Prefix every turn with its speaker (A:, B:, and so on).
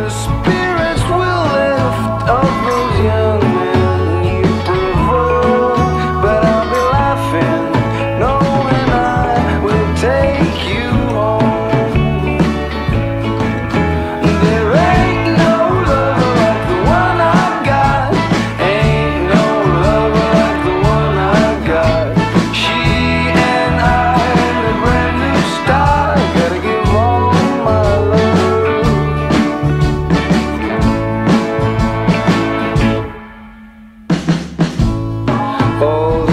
A: this Oh.